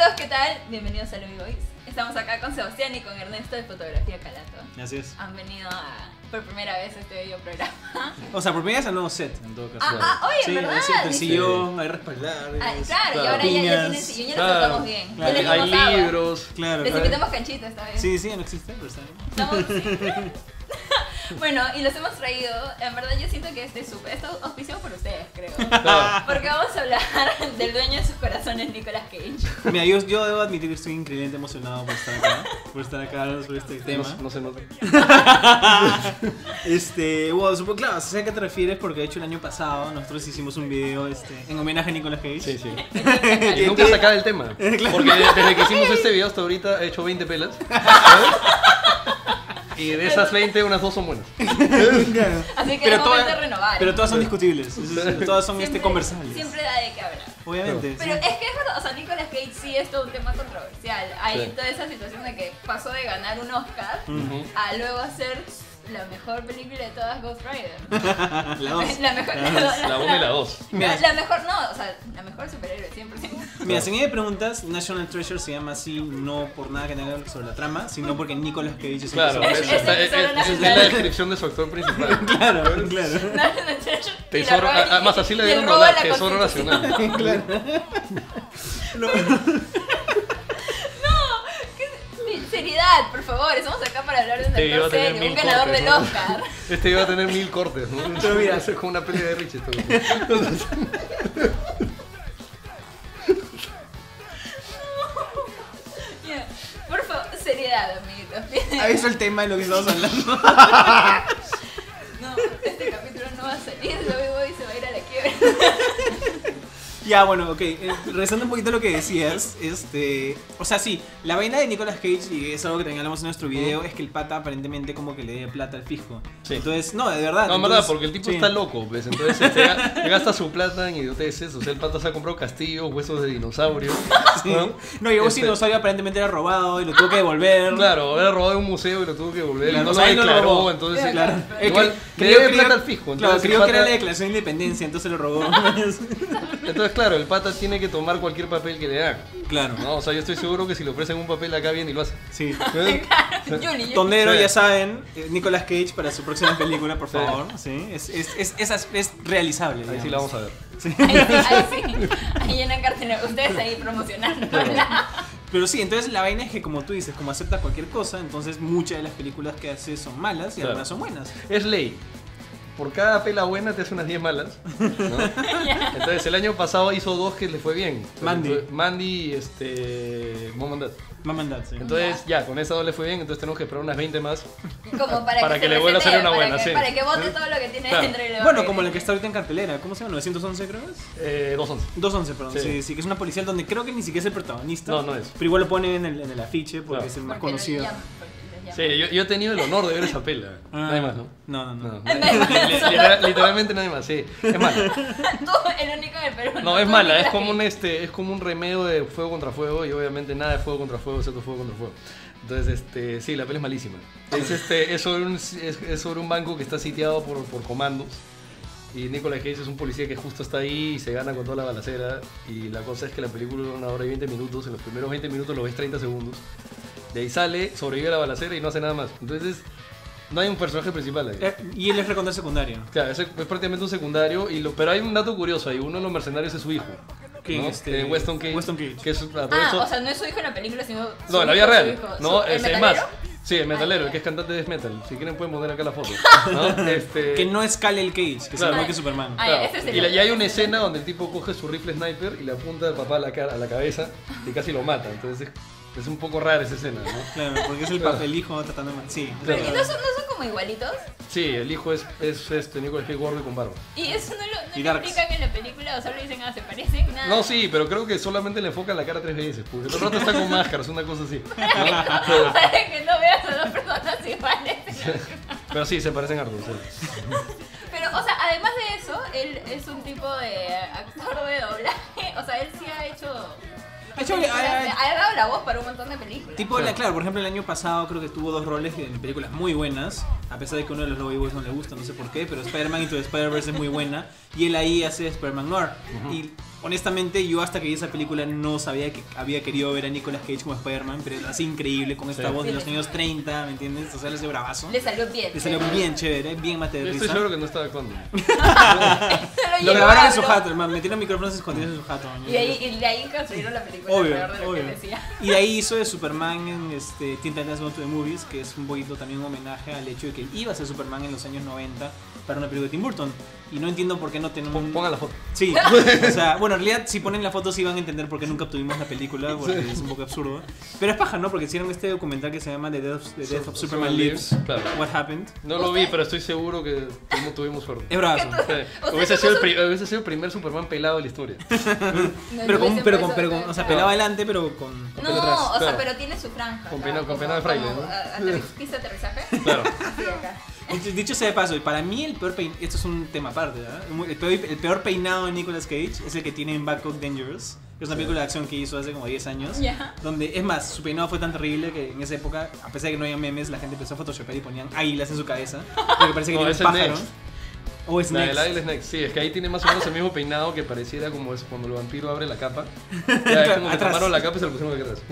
amiguitos, ¿qué tal? Bienvenidos a Louis Boys. Estamos acá con Sebastián y con Ernesto de Fotografía Calato. Así es. Han venido a, por primera vez a este bello programa. O sea, por primera vez al nuevo set, en todo caso. Ah, ah, oye, sí, ¿verdad? el set, el Sí. sillón, hay respaldares. Ah, claro, y claro, ahora ya, ya piñas. tienen sillón, ya Claro, nos tratamos bien. claro, Ya Hay agua. libros. Claro, Les claro. invitamos canchita esta vez. Sí, sí, no existe, pero está bien. Estamos- bueno, y los hemos traído. En verdad, yo siento que este es súper. Esto es auspiciado por ustedes, creo. Claro. Porque vamos a hablar del dueño de sus corazones, Nicolas Cage. Mira, yo, yo debo admitir que estoy increíblemente emocionado por estar acá, por estar acá hablando sobre este tema. No, no se nota. Este, bueno, supongo, claro, sé a qué te refieres porque de hecho el año pasado nosotros hicimos un video este, en homenaje a Nicolas Cage. Sí, sí. Y nunca se acaba el tema. Claro. Porque desde que hicimos este video hasta ahorita he hecho 20 pelas. ¿sabes? Y de esas 20, unas dos son buenas. Así que Pero es momento todas- de renovar. Pero todas son discutibles, todas son este, Siempre- conversables. Siempre da de qué hablar. Obviamente. Pero sí. es que es verdad, o sea, Nicolas Cage sí es todo un tema controversial. Hay Sí. toda esa situación de que pasó de ganar un Oscar a luego hacer la mejor película de todas, Ghost Rider. La dos. La mejor, La dos. La 1 y la 2. la, la mejor, no, o sea, la mejor superhéroe, 100%. Mira, si me preguntas, National Treasure se llama así no por nada que tenga que ver sobre la trama, sino porque Nicolas Cage es el Claro, es, esta- es- Tesoro es- la descripción de su actor principal. Claro, claro. Tesoro, Y la roba- además así le dieron la Tesoro. Nacional. ¿Qué- favor, estamos acá para hablar de un Este actor serio, un ganador cortes, del ¿no? Oscar. Este iba a tener mil cortes, ¿no? Pero mira. es como una pelea de Rich esto. Ya, Por favor, seriedad, amiguitos. Ahí es el tema de lo que estamos hablando. No, este capítulo no va a salir, lo vivo y se va a ir a la quiebra. Ya, bueno, ok. eh, regresando un poquito a lo que decías, este. O sea, sí, la vaina de Nicolas Cage, y es algo que también hablamos en nuestro video, es que el pata aparentemente como que le dé plata al fisco. Sí. Entonces, no, de verdad. No, en verdad, porque el tipo sí. está loco, pues. Entonces este, ga- gasta su plata en idioteces. O sea, el pata se ha comprado castillos, huesos de dinosaurio. Sí. ¿no? No, llegó Este, sin dinosaurio aparentemente era robado y lo tuvo que devolver. Claro, era robado de un museo y lo tuvo que devolver. Claro, y no lo no lo declaró, robó. entonces. Claro. Igual, le creyó- debe creyó- plata al fisco. Claro, Entonces, el creyó que era pata- la declaración de independencia, entonces lo robó. entonces, claro, el pata tiene que tomar cualquier papel que le hagan. claro. ¿no? O sea, yo estoy seguro que si le ofrecen un papel acá viene y lo hace. Sí. ¿Eh? Tondero, Sí. ya saben, eh, Nicolas Cage para su próxima película, por favor. Sí. Es, es, es, es, es realizable. Ahí sí la vamos a ver. Sí. Ahí sí, ahí sí. Ahí llenan cartelera. Ustedes ahí promocionando. Pero sí, entonces la vaina es que como tú dices, como acepta cualquier cosa, entonces muchas de las películas que hace son malas y Claro. algunas son buenas. Es ley. Por cada pela buena te hace unas 10 malas. ¿no? Entonces el año pasado hizo dos que le fue bien. Mandy. Entonces, Mandy y este. Mom and Dad. Mom and Dad, sí. Entonces ya, con esas dos le fue bien, entonces tenemos que esperar unas 20 más. Como para, Para que, que le vuelva a salir resetee, una buena, que, sí. Para que bote todo lo que tiene Claro. dentro y le Bueno, como la que está ahorita en cartelera, ¿cómo se llama? 911 creo es. Eh, 211. 211, perdón. Sí. Sí. sí, que es una policial donde creo que ni siquiera es el protagonista. No, no es. Pero igual lo ponen en el, en el afiche porque Claro. es el más Porque conocido. llaman. Sí, yo, yo he tenido el honor de ver esa pela. Ah. Nadie más, ¿no? No, no, no. No, Nadie más. li- literal- literalmente nadie más, sí. Es mala. Tú, el único en el Perú. No, es tú, mala, es como un este, es como un remedio de fuego contra fuego y obviamente nada de fuego contra fuego, excepto fuego contra fuego. Entonces, este, sí, la peli es malísima. Es este, es sobre un, es, es sobre un banco que está sitiado por, por comandos. Y Nicolas Cage es un policía que justo está ahí y se gana con toda la balacera. Y la cosa es que la película dura una hora y 20 minutos. En los primeros 20 minutos lo ves 30 segundos. De ahí sale, sobrevive a la balacera y no hace nada más. Entonces, no hay un personaje principal ahí. Eh, y él es recontra secundario. Claro, es, es prácticamente un secundario, y lo, pero hay un dato curioso ahí. Uno de los mercenarios es su hijo. ¿no? Este, Eh, Weston Cage. Weston Cage. Que es, Ah, o sea, no es su hijo en la película, sino. su no, en la vida real. hijo. No, ¿el es, es más. Sí, el metalero, el que es cantante de death metal. Si quieren pueden poner acá la foto. ¿no? Este, Que no es Kal-El Cage, que es Claro. que Superman. Ah, claro, es el y, la- y hay una escena donde el tipo coge su rifle sniper y le apunta al papá a la, cara, a la cabeza y casi lo mata. Entonces es, un poco rara esa escena, ¿no? Claro, porque es el papel hijo tratando de matar. Sí. Pero, ¿y Claro. no son, no son como igualitos? Sí, el hijo es, es este, Nicolas Cage gordo y con barba. Y eso no lo, no Y lo Darks. explican en la película, o solo dicen, ah, se parecen, nada. No, sí, pero creo que solamente le enfocan la cara tres veces. Porque todo el rato está con máscaras, una cosa así. ¿no? Para que no veas a dos personas iguales. Pero sí, se parecen harto. sí. Pero, o sea, además de eso, él es un tipo de actor de doblaje. O sea, él. Ha ha- ha dado la voz para un montón de películas. Tipo, la- claro, por ejemplo, el año pasado creo que tuvo dos roles en películas muy buenas. a pesar de que uno de los Lobby Boys no le gusta, no sé por qué, pero Spider-Man Into the Spider-Verse es muy buena y él ahí hace Spider-Man Noir. Y honestamente yo hasta que vi esa película no sabía que había querido ver a Nicolas Cage como Spider-Man, pero lo hace increíble con esta Sí. voz de los años 30, ¿me entiendes? O sea, le hace bravazo. Le salió bien. Le salió bien chévere, bien mate de Yo estoy seguro que no estaba. Se Lo grabaron en a su jato, hermano. Metieron micrófonos escondidos en su jato. ¿no? Y ahí, y de ahí construyeron la película Obvio, alrededor de lo obvio. que decía. Y de ahí hizo de Superman en este, Teen Titans Go to the Movies, que es un poquito también un homenaje al hecho de que él iba a ser Superman en los años 90 para una película de Tim Burton. Y no entiendo por qué no tenemos Pon- Pongan la foto. Sí, o sea, bueno, en realidad si ponen la foto sí van a entender por qué nunca obtuvimos la película, porque es un poco absurdo. Pero es paja, ¿no? Porque hicieron este documental que se llama The Death of, The Death of Su- Superman Superman Lives, claro. What Happened. No lo vi, pero estoy seguro que tuvimos, tuvimos suerte. Es bravazo. Sí. Hubiese, se sido el hubiese sido el primer Superman pelado de la historia. No, Pero no con, pero con, pero con, o sea, pelado adelante, pero con, con No, pelo atrás. o sea, claro. pero tiene su franja. Con pena- con pena de fraile, ¿no? pista de aterrizaje. Claro. Así acá. Dicho, sea de paso, y para mí el peor peinado, esto es un tema aparte, ¿verdad? El peor, el peor peinado de Nicolas Cage es el que tiene en Bangkok Dangerous, que es una película de acción que hizo hace como 10 años. Ya. Donde, es más, su peinado fue tan terrible que en esa época, a pesar de que no había memes, la gente empezó a photoshopear y ponían águilas en su cabeza. Porque parece que No, tiene es un pájaro. Next. O es La Next. del Águila es Next. Sí, es que ahí tiene más o menos el mismo peinado que pareciera como es cuando el vampiro abre la capa. Ya, es como que Atrás. tomaron la capa y se lo pusieron aquí atrás.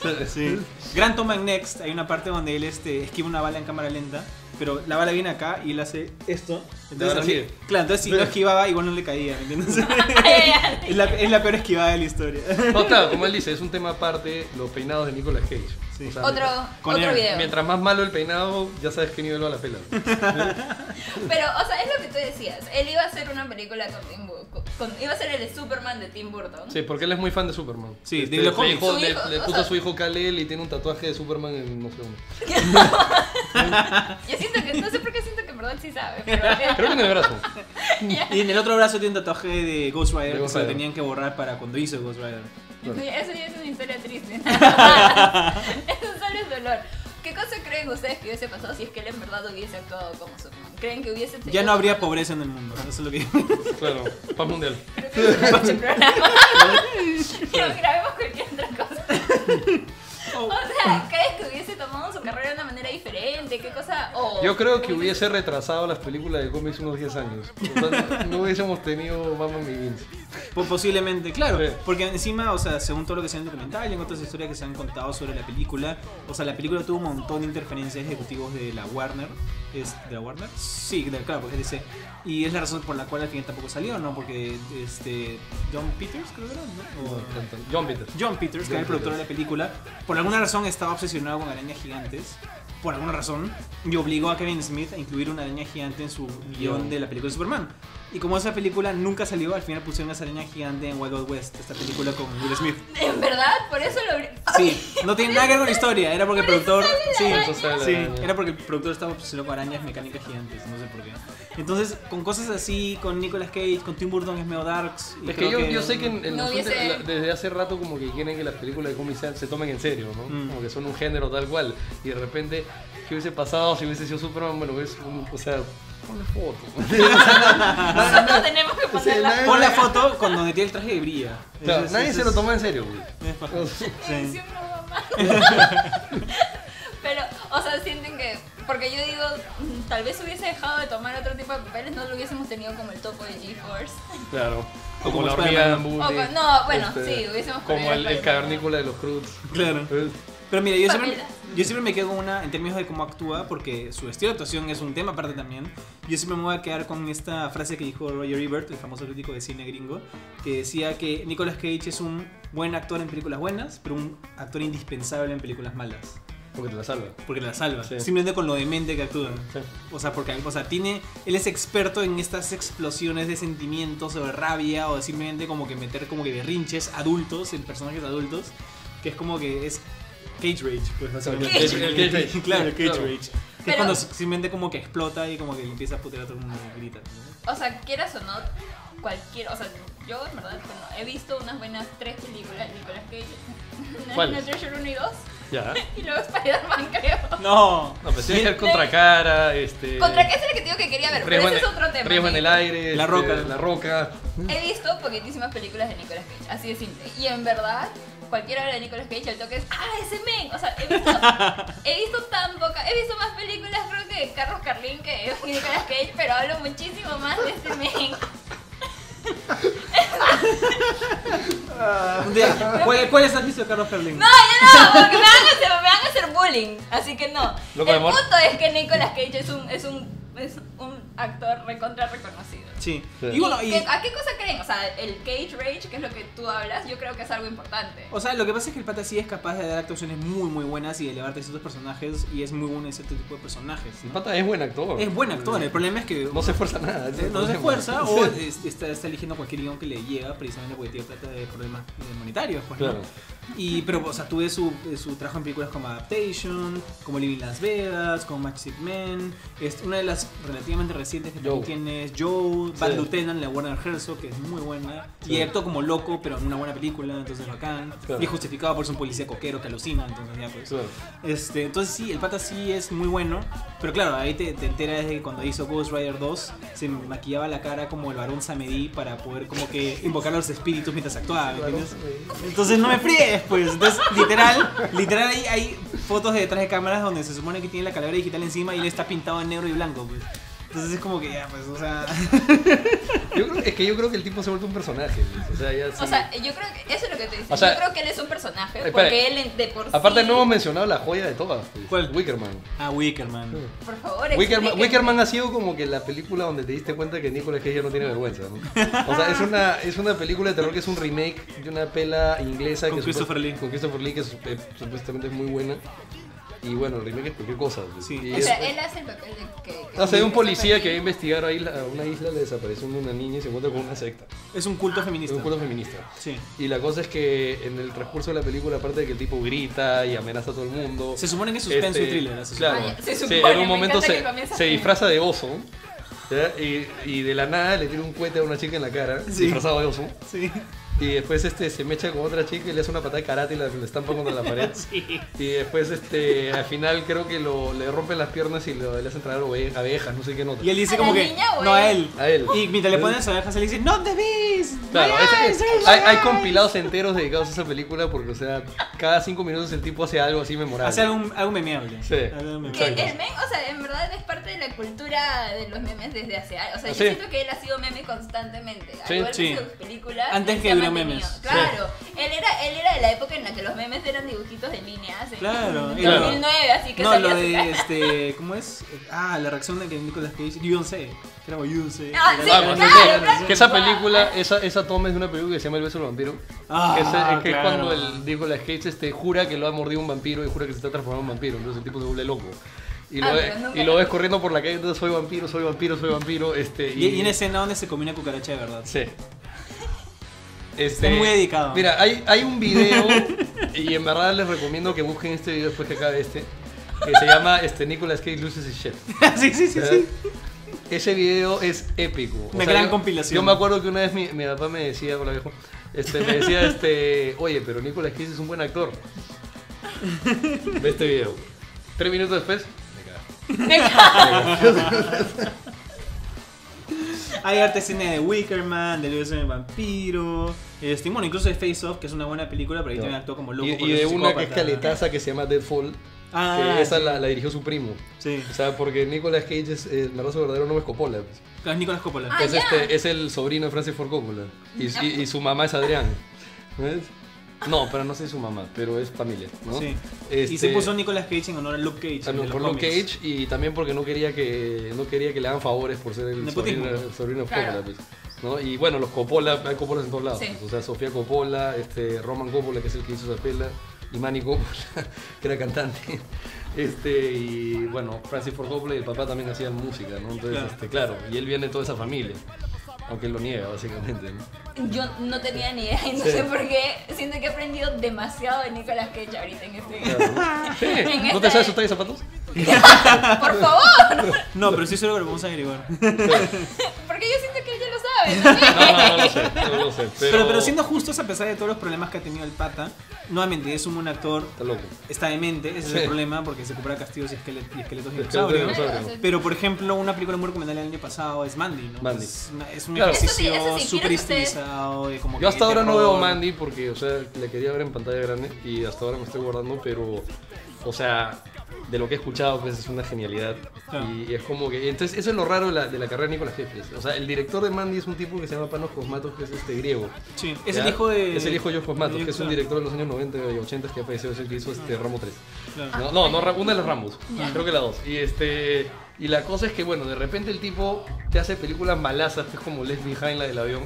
Claro, sí. Gran toma en Next, hay una parte donde él este, esquiva una bala en cámara lenta, pero la bala viene acá y él hace esto. Entonces, claro, entonces si no esquivaba, igual no le caía, ¿me entiendes? Es, la, es la peor esquivada de la historia. No, claro, como él dice, es un tema aparte los peinados de Nicolas Cage. Sí. O sea, Otro, Con otro video. Mientras más malo el peinado, ya sabes qué nivel va la pela. Pero, o sea, es lo que tú decías. Él iba a hacer una película con Tim Iba a ser el Superman de Tim Burton. Sí, porque él es muy fan de Superman. Este, Sí, de los le, hijo, le puso a su hijo Kal-El y tiene un tatuaje de Superman en no sé dónde. Yo siento que, no sé por qué siento que en verdad sí sabe. Pero, Creo que en el brazo. Y en el otro brazo tiene un tatuaje de Ghost Rider De que Ghost se lo tenían que borrar para cuando hizo Ghost Rider. Eso ya es una historia triste. Eso solo es dolor. ¿Qué cosa creen ustedes que hubiese pasado si es que él en verdad hubiese actuado como Superman? ¿Creen que hubiese tenido Ya no habría pobreza en el mundo, eso es lo que Claro, paz mundial. Creo que es un programa. Pero grabemos cualquier otra cosa. O sea, ¿crees que hubiese tomado su carrera de una manera diferente? ¿Qué cosa? O Yo creo que hubiese retrasado las películas de cómics unos 10 años. O sea, no hubiésemos tenido Batman Begins. Po- Posiblemente, claro, Sí. porque encima, o sea, según todo lo que se ha en documental y en otras historias que se han contado sobre la película, o sea, la película tuvo un montón de interferencias ejecutivos de la Warner, ¿es de la Warner? Sí, de- claro, porque es DC, y es la razón por la cual al final tampoco salió, ¿no? Porque este John Peters, creo que era, ¿no? O- John Peters. John Peters, que era el productor de la película, por alguna razón estaba obsesionado con arañas gigantes. Por alguna razón, y obligó a Kevin Smith a incluir una araña gigante en su guion de la película de Superman. Y como esa película nunca salió, al final pusieron esa araña gigante en Wild Wild West, esta película con Will Smith. ¿En verdad? Por eso lo... Sí, no tiene nada que ver con la historia, era porque el productor. Sí, sí, era porque el productor estaba obsesionado con arañas mecánicas gigantes, no sé por qué. Entonces, con cosas así, con Nicolas Cage, con Tim Burton es medio darks. y Es que yo, yo sé que en, en No los la- desde hace rato como que quieren que las películas de cómics se tomen en serio, ¿no? Mm. Como que son un género tal cual. Y de repente, ¿qué hubiese pasado si hubiese sido Superman? Bueno, es un, o sea, ponle foto. Nosotros tenemos que ponerla. nadie- Pon la foto con donde tiene el traje de brilla. Claro, Eso- nadie eso se lo es- toma en serio, güey. es paja. Sí. Pero, o sea, sienten que. Porque yo digo, mm, tal vez hubiese dejado de tomar otro tipo de papeles, no lo hubiésemos tenido como el topo de G-Force. Claro. O Como como la hormiga de Spider-Man. Con- no, bueno, sí, hubiésemos Como podido el, el cavernícola de los Cruz. Claro. Pero mira, yo siempre, Pamela. yo siempre me quedo con una, en términos de cómo actúa, porque su estilo de actuación es un tema aparte también. Yo siempre me voy a quedar con esta frase que dijo Roger Ebert, el famoso crítico de cine gringo, que decía que Nicolas Cage es un buen actor en películas buenas, pero un actor indispensable en películas malas. Porque te la salva. Porque la salva, Sí. simplemente con lo demente que actúa. Sí. O sea, porque o sea, tiene, él es experto en estas explosiones de sentimientos o de rabia o de simplemente como que meter como que berrinches adultos en personajes adultos, que es como que es Cage Rage, pues básicamente. El Cage- el Cage Rage. Claro, el Cage Claro. Rage. Que es Pero- cuando simplemente como que explota y como que empieza a putear a todo el mundo y grita. ¿no? O sea, quieras o no, cualquier. O sea, yo en verdad bueno, he visto unas buenas tres películas de Nicolas Cage: ¿Cuáles? Treasure 1 y 2, Ya. y luego Spider-Man, creo. No, No, pues tienes que ver contra cara, este. ¿Contra qué es el que te digo que quería ver? Pero Riesgo ese en es el- otro tema. En el aire. La este, Roca. La roca. He visto poquitísimas películas de Nicolas Cage, así de simple. Y en verdad, cualquiera habla de Nicolas Cage, el toque es, ah, ese men. O sea, he visto, he visto tan poca, he visto más películas, creo que de Carlos Carlín que de Nicolas Cage, pero hablo muchísimo más de ese men. Un día, ¿cuál- ¿Cuáles has visto de Carlos Ferlin? No, ya no, porque me van a hacer, me van a hacer bullying. Así que no. Loco el punto es que Nicolas Cage es un, es un, es un actor recontra reconocido. Sí. Sí. Y bueno, y, ¿Qué- ¿A qué cosa creen? O sea, el Cage Rage, que es lo que tú hablas, yo creo que es algo importante. o sea, lo que pasa es que el pata sí es capaz de dar actuaciones muy muy buenas y de elevarte a ciertos personajes y es muy bueno en cierto tipo de personajes. El ¿no? pata es buen actor. Es buen actor, el problema es que No se esfuerza nada. el no se esfuerza o es- está, está eligiendo cualquier guion que le llega precisamente porque tiene plata de problemas eh, monetarios. Pues, ¿no? Claro. Y, pero, o sea, tuve su, su trabajo en películas como Adaptation, como Living Las Vegas, como Magic Men. Es una de las relativamente recientes que también tiene es Joe, Bad Sí. Lieutenant, la Warner Herzog, que es muy buena. Sí. Y actuó como loco, pero en una buena película, entonces bacán. Claro. Y es justificado por ser un policía coquero que alucina, entonces ya pues. Claro. Este, entonces sí, el pata sí es muy bueno, pero claro, ahí te, te enteras de que cuando hizo Ghost Rider 2 se maquillaba la cara como el varón Samedi para poder como que invocar a los espíritus mientras actuaba, ¿me entiendes? Entonces no me fríes, pues. Entonces, literal, literal hay, hay fotos de detrás de cámaras donde se supone que tiene la calavera digital encima y él está pintado en negro y blanco, pues. Entonces es como que ya, pues, o sea... Yo creo, es que yo creo que el tipo se ha vuelto un personaje. pues, O sea, ya sí. O sea, yo creo que eso es lo que te dice. O sea, yo creo que él es un personaje espera. porque él de por sí. Aparte no hemos mencionado la joya de todas. pues, ¿Cuál? Wickerman. Ah, Wickerman. Por favor, Wickerman. Wickerman ha sido como que la película donde te diste cuenta que Nicolas Cage ya no tiene vergüenza. ¿no? O sea, es una, es una película de terror que es un remake de una pela inglesa. Con que Christopher Lee. Con Christopher Lee, que sup- eh, supuestamente es muy buena. Y bueno, el remake es cualquier cosa. Sí. Y O es- sea, él hace el papel de que. que- hace de un que policía que va a investigar ahí la- una isla, le desapareció una niña y se encuentra con una secta. Es un culto Es feminista. un culto feminista. Sí. Y la cosa es que en el transcurso de la película, aparte de que el tipo grita y amenaza a todo el mundo. Se supone que es suspenso este, y thriller. se Claro. supone. Ah, se Sí, supone, en un me momento se, se disfraza de oso. ¿ya? Y, y de la nada le tira un cohete a una chica en la cara, Sí. disfrazado de oso. Sí. Y después este, se mecha con otra chica y le hace una patada de karate y la, la estampa contra la pared. Sí. Y después este, al final creo que lo, le rompen las piernas y lo, le hacen traer abejas, no sé qué nota. Y él dice ¿A como la que. niña o no a él? A él. Y mientras le ponen las orejas, él dice, ¡Not the beast! Claro, hay, hay eyes". compilados enteros dedicados a esa película porque, o sea, cada cinco minutos el tipo hace algo así memorable. Hace algo, algo memeable. Sí. Algo memeable. Que el meme, o sea, en verdad es parte de la cultura de los memes desde hace años. O sea, Sí. yo siento que él ha sido meme constantemente. Sí, sus películas. Antes que memes. Claro. Él era, él era de la época en la que los memes eran dibujitos de líneas. En Claro, en y lo- 2009, así que No, lo de cara. este. ¿Cómo es? Ah, la reacción de que Nicolas Cage. You don't say. Era you don't say. Ah, sí, claro, que- claro. que esa película, esa, esa toma es de una película que se llama El beso del vampiro. Ah, que es, es que es claro. cuando el Nicolas Cage este, jura que lo ha mordido un vampiro y jura que se está transformando en vampiro. Entonces el tipo se vuelve loco. Y lo, Ah, ve- pero nunca y lo lo- ves corriendo por la calle, entonces soy vampiro, soy vampiro, soy vampiro. Este, Y, y una escena donde se come una cucaracha de verdad. Sí. Este, Es muy dedicado. Mira, hay, hay un video, y en verdad les recomiendo que busquen este video después que acabe este, que se llama este, Nicolas Cage Luces y Shit. sí, sí, sí, ¿verdad? sí. Ese video es épico. Una gran yo- compilación. Yo me acuerdo que una vez mi, mi papá me decía, hola viejo, este, me decía, este, oye, pero Nicolas Cage es un buen actor. Ve este video. Tres minutos después, me cago. Hay arte escena de Wickerman, de Luis el vampiro. Este, y bueno, incluso de Face Off, que es una buena película, pero ahí también actuó como loco. Y, y de una que es caletaza que se llama Deadfall, Ah, que esa sí. la, la dirigió su primo. Sí. O sea, porque Nicolas Cage es, eh, el raza verdadero nombre es Coppola. pues. Claro, es Nicolas Coppola. Ah, es, ya. este, es el sobrino de Francis Ford Coppola. Y, y- y su mamá es Adrián. ¿Ves? No, pero no sé su mamá, pero es familia, ¿no? Sí. Este, Y se puso Nicolas Cage en honor a Luke Cage. también por Luke. Cage y también porque no quería que no quería que le hagan favores por ser el sobrino, el sobrino de. Coppola. pues, ¿no? Y bueno, los Coppola, hay Coppola en todos lados. Sí. pues, o sea, Sofía Coppola, este, Roman Coppola, que es el que hizo esa pela, y Manny Coppola, que era cantante. Este, y bueno, Francis Ford Coppola y el papá también hacían música, ¿no? Entonces, Claro. este, claro, y él viene de toda esa familia. Aunque él lo niega, básicamente, ¿no? Yo no tenía ni idea y no Sí. sé por qué. Siento que he aprendido demasiado de Nicolas Cage ahorita en este Claro, ¿no? Sí. En ¿No te sabes su talla de zapatos? Por favor. No, pero sí seguro que lo vamos a averiguar. Porque yo siento que él ya lo sabe. Sabes. No, no, no lo sé, no lo sé. Pero, Pero, pero siendo justos, a pesar de todos los problemas que ha tenido el pata, nuevamente es un buen actor, Está loco. está demente, ese es Sí. el problema, porque se compara castillos y, esquele- y esqueletos de Esqueletos de dinosaurio. dinosaurio. Pero por ejemplo, una película muy recomendable el año pasado es Mandy, ¿no? Mandy. Es, una- es un Claro. ejercicio sí, sí, súper ustedes- estilizado de como Yo hasta ahora no veo Mandy porque, o sea, le quería ver en pantalla grande y hasta ahora me estoy guardando, pero, o sea, de lo que he escuchado, pues es una genialidad. Claro. Y es como que, entonces, eso es lo raro de la, de la carrera de Nicolas Cage. pues. O sea, el director de Mandy es un tipo que se llama Panos Cosmatos, que es este griego. Sí, es ¿ya? el hijo de. Es el hijo de George Cosmatos, que es un director de los años 90 y 80 que ha fallecido, es el que hizo este Ramo 3. claro. No, no, no, una de las Ramos. Creo que la dos. Y este. Y la cosa es que, bueno, de repente el tipo te hace películas malazas, que es como Left Behind, la del avión.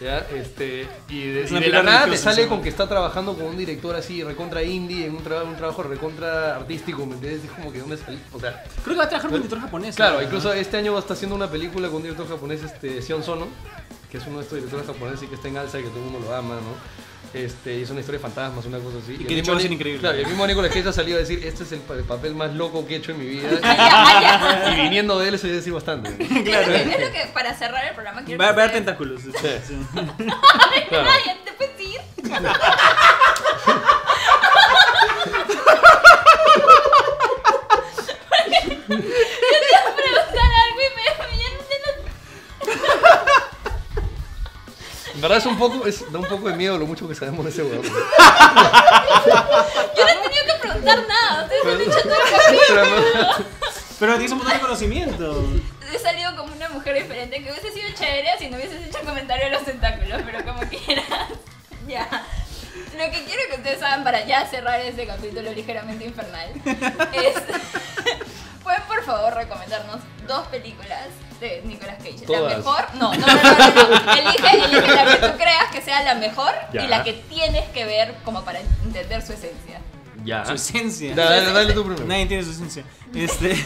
¿Ya? Este, y de, y de la nada te sale con que está trabajando con un director así, recontra indie, en un, tra- un trabajo recontra artístico, ¿me entiendes? Es como que dónde salí. O sea, Creo que va a trabajar con un director japonés. claro, ¿no? incluso este año va a estar haciendo una película con un director japonés, este, Sion Sono, que es uno de estos directores japoneses y que está en alza y que todo el mundo lo ama, ¿no? Este, y es una historia de fantasmas, una cosa así. Y el que de hecho mismo va a ser Ni- increíble. Claro, y el mismo Nicolas Cage ha salido a decir, este es el, pa- el papel más loco que he hecho en mi vida. Y viniendo de él eso ya decir bastante. ya. Es lo que- es lo que para cerrar el programa quiero Va, a haber tentáculos. Sí. Claro. Ay, ya te puedes ir. Yo te iba a preguntar algo y me, ya no sé En verdad es un poco, es, da un poco de miedo lo mucho que sabemos de ese huevón. Yo no he tenido que preguntar nada. Ustedes han dicho todo el capítulo. Pero tienes un montón de conocimiento. He salido como una mujer diferente que hubiese sido chévere si no hubieses hecho comentario de los tentáculos, pero como quieras. ya. Lo que quiero que ustedes hagan para ya cerrar este capítulo ligeramente infernal es. ¿Pueden por favor recomendarnos dos películas de Nicolas Cage? Todas. La mejor. No, no, no, no, no, no. Elige, elige la que tú creas que sea la mejor Ya. y la que tienes que ver como para entender su esencia. Ya. Su esencia. Dale, dale, dale tú primero. Nadie entiende su esencia. Este.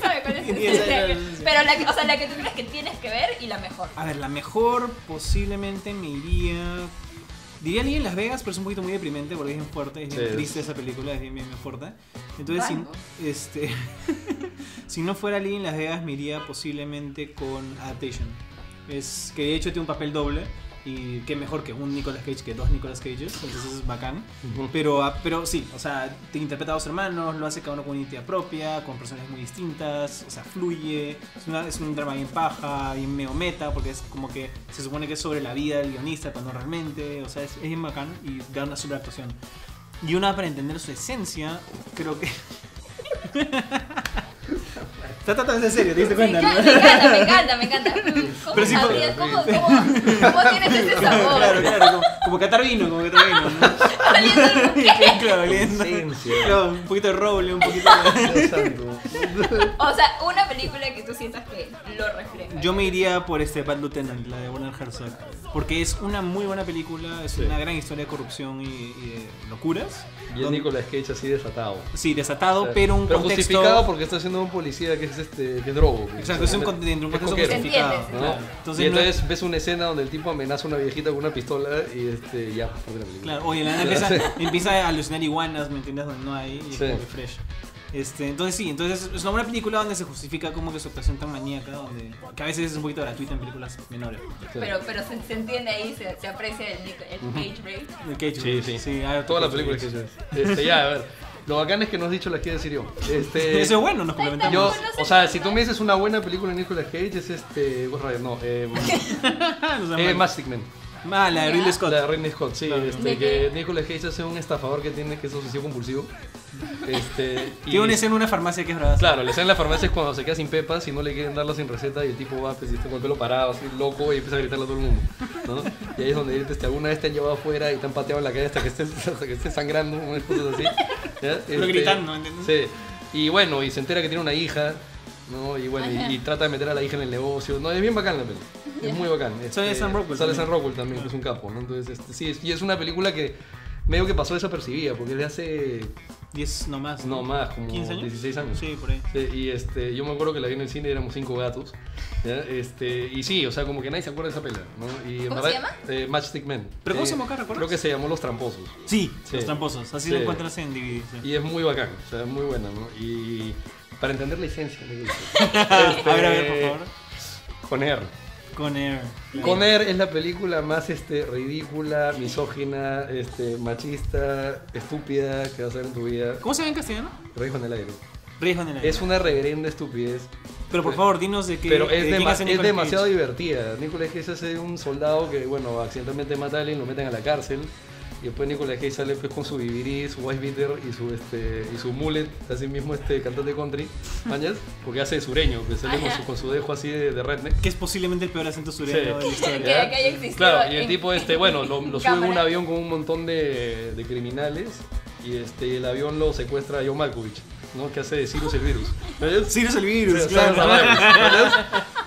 Sabe cuál es. Pero la que, o sea, la que tú crees que tienes que ver y la mejor. A ver, la mejor posiblemente me iría. Diría Lee en Las Vegas, pero es un poquito muy deprimente porque es bien fuerte, es bien Sí. triste esa película, es bien, bien, bien fuerte. Entonces, si, este, si no fuera Lee en Las Vegas, me iría posiblemente con Adaptation. Es que de hecho tiene un papel doble y qué mejor que un Nicolas Cage que dos Nicolas Cages, entonces es bacán. Ujú. Pero, ah, pero sí, o sea, te interpreta a dos hermanos, lo hace cada uno con una identidad propia, con personajes muy distintas, o sea, fluye. Es, una- es un drama bien paja, bien medio meta, porque es como que se supone que es sobre la vida del guionista, cuando realmente, o sea, es, es bien bacán y da una super actuación. Y una para entender su esencia, creo que. Está tratando en serio, ¿te diste Me cuenta? me encanta, me encanta, me encanta. ¿Cómo Pero sí, sabrías? porque- ¿Cómo, cómo, cómo tienes ese sabor? Claro, claro, como, como catar vino, como catar vino, ¿no? Claro, oliendo. Claro, un poquito de roble, un poquito de... O sea, una película que tú sientas que lo refleja. Yo me iría por este Bad Lieutenant, la de Werner Herzog, porque es una muy buena película, es Sí. una gran historia de corrupción y, y de locuras. Y el Nicolas Cage así desatado. Sí, desatado, O sea, pero un contexto... justificado porque está siendo un policía que es este que es drogo. Exacto, es un, con- Es contexto justificado. Claro. ¿no? Entonces, y no- entonces ves una escena donde el tipo amenaza a una viejita con una pistola y este ya fue la película. Claro, oye, la empieza, empieza a alucinar iguanas, ¿me entiendes? Donde no hay, y es Sí. como que fresh. Este, entonces sí, entonces es una buena película donde se justifica como que su actuación tan maníaca, donde, que a veces es un poquito gratuita en películas menores. Sí. Pero, pero se, se entiende ahí, se, se aprecia el, Cage Ray. El Cage, Sí, sí. sí hay otro Toda la Cage película que es. Este, ya, a ver. Lo bacán es que nos has dicho la quiero decir yo. Este, Eso es bueno, nos complementamos. Yo, No, no o sea, si tú me dices una buena película de Nicolas Cage es este. No, eh, Nos eh. Mastic Man. Ah, la de Ridley Scott. La de Ridley Scott, sí, Claro. este, ¿De que? Nicolas Cage hace un estafador que tiene que es obsesivo compulsivo. Este, y- Tiene una escena en una farmacia que es brava. Claro, la escena en la farmacia es cuando se queda sin pepas y no le quieren darla sin receta y el tipo va pues, y está con el pelo parado, así loco y empieza a gritarle a todo el mundo. ¿no? Y ahí es donde dices, este, alguna vez te han llevado afuera y te han pateado en la calle hasta que estés, hasta que estés sangrando, unas cosas así. ¿ya? Pero gritando, ¿entiendes? Sí. Y bueno, y se entera que tiene una hija, ¿no? Y bueno, y, y trata de meter a la hija en el negocio. No, es bien bacán la Es muy bacán. Sale Este, Sam Rockwell Sale también. Sam Rockwell también, que es un capo, ¿no? Entonces, este, sí, es- y es una película que medio que pasó desapercibida, porque desde hace 10 no más. no más, como 15 años. 16 años. Sí, por ahí. Sí, y este, yo me acuerdo que la vi en el cine y éramos cinco gatos. ¿ya? Este, y sí, o sea, como que nadie se acuerda de esa pelea. ¿no? Y en ¿Cómo verdad, se llama? Eh, Matchstick Men. ¿Pero cómo Eh, se llamó acá, recuerdas? Creo que se llamó Los Tramposos. Sí, Sí. los tramposos. Así Sí. lo encuentras en DVD. sí. Y es muy bacán, o sea, es muy buena, ¿no? Y para entender la esencia, me gusta. a ver, a ver, por favor. Con R. Con Air. Con Air es la película más este, ridícula, misógina, este, machista, estúpida que vas a ver en tu vida. ¿Cómo se ve en castellano? Riesgo en el aire. Riesgo en el aire. Es una reverenda estupidez. Pero por favor, dinos de qué. Pero de es, quién dema- hace es demasiado Cage. divertida. Nicolas Cage hace un soldado que, bueno, accidentalmente mata a alguien, lo meten a la cárcel. Y después Nicolas Cage sale pues, con su bibirí, su wife beater y su, este, y su mullet, así mismo este cantante country, ¿mañas? Porque hace de sureño, que sale con su, con su dejo así de, de redneck. Que es posiblemente el peor acento sureño Sí. de la historia. Que- que haya existido Claro, y el en- tipo este, bueno, lo, lo sube en un avión con un montón de, de criminales y este, el avión lo secuestra a John Malkovich, ¿no? Que hace de Cyrus el virus. ¿Mañas? Cyrus el virus.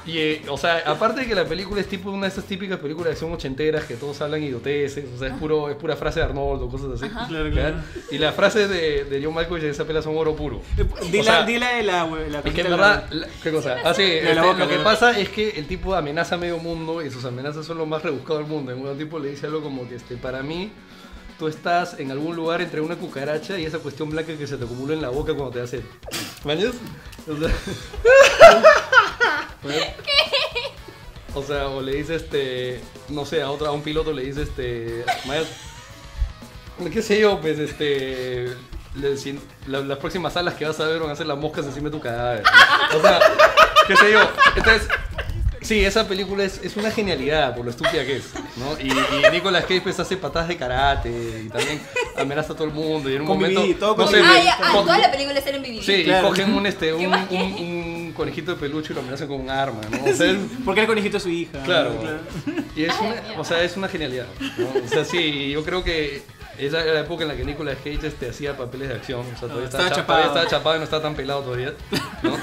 Y, eh, o sea, aparte de que la película es tipo una de esas típicas películas de acción ochenteras que todos hablan idioteces, o sea, es, puro, es pura frase de Arnoldo, cosas así. Claro, claro. Y las frases de, de John Malkovich en esa pela son oro puro. Dila, O sea, dila de la, la es que en de verdad, la- ¿qué cosa? Ah, sí, De la este, boca, lo que de pasa es que el tipo amenaza a medio mundo y sus amenazas son lo más rebuscado del mundo. En un tipo le dice algo como que este, para mí tú estás en algún lugar entre una cucaracha y esa cuestión blanca que se te acumula en la boca cuando te hace. ¿Mañas? O sea, o sea, o le dice este, no sé, a otro, a un piloto le dice este, "Mañas, qué sé yo, pues este, le- si- la- las próximas salas que vas a ver van a ser las moscas encima de tu cadáver. ¿no? O sea, qué sé yo. Entonces, sí, esa película es, es una genialidad por lo estúpida que es, ¿no? Y, y Nicolas Cage pues, hace patadas de karate y también amenaza a todo el mundo y en un Con momento, todo no con sé. Ah, ya, ah, toda la película es ser en BB. Sí, Claro. y cogen un, este, un, ¿Qué un, un conejito de peluche y lo amenazan con un arma, ¿no? O sea, es- Porque el conejito es su hija. Claro. ¿no? Y es Ay, una, o sea, es una genialidad. ¿no? O sea, sí, yo creo que esa era la época en la que Nicolas Cage este, hacía papeles de acción. O sea, todavía, estaba, estaba cha- chapado. todavía estaba chapado y no estaba tan pelado todavía. ¿no?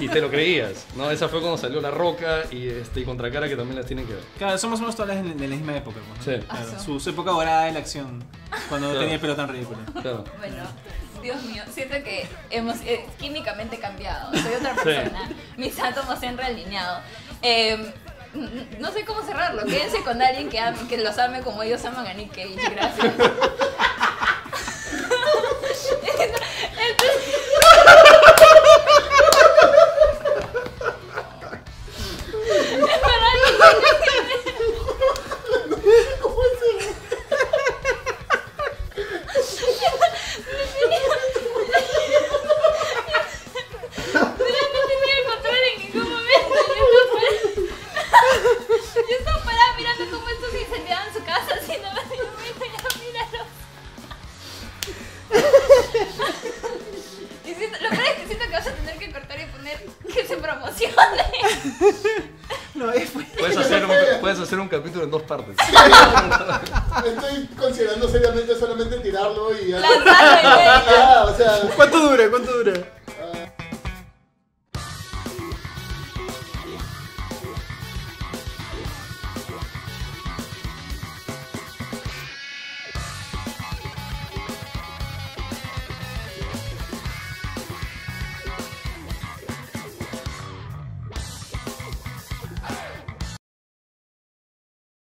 Y te lo creías. ¿no? Esa fue cuando salió La Roca y, este, y Contracara, que también las tienen que ver. Claro, somos unos todas de la misma época. pues, ¿no? Sí. Claro, Ah, su, su época dorada de la acción. Cuando Claro. tenía el pelo tan ridículo. Claro. Bueno, Dios mío, siento que hemos eh, químicamente cambiado. Soy otra persona. Mis átomos se han realineado. Eh, no sé cómo cerrarlo. Quédense con alguien que, los ame como ellos aman a Nick Cage. Gracias. Capítulo en dos partes.